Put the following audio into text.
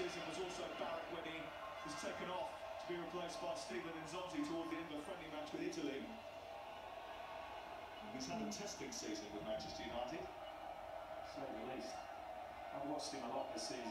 season was also Barrett when he was taken off to be replaced by Steven N'Zonzi toward the end of a friendly match with Italy. He's had a testing season with Manchester United. to say least. I've watched him a lot this season,